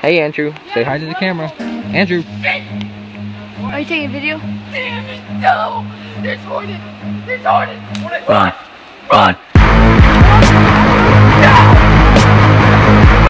Hey, Andrew. Say hi to the camera. Andrew. Are you taking a video? Damn it, no! There's Hornet! There's Hornet! Run! Run. Run.